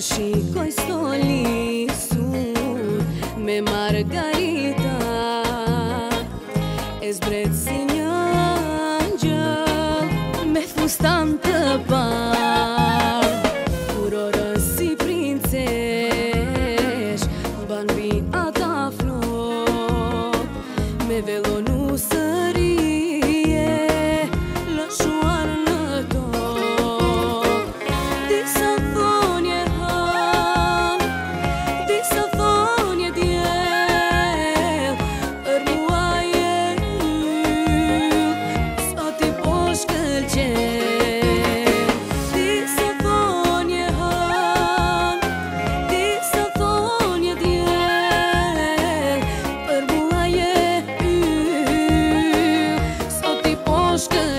Shikoj soli su me margarita Es bretë si një anjë me fustan të balë Kurorë si prinsesh bën vitë good.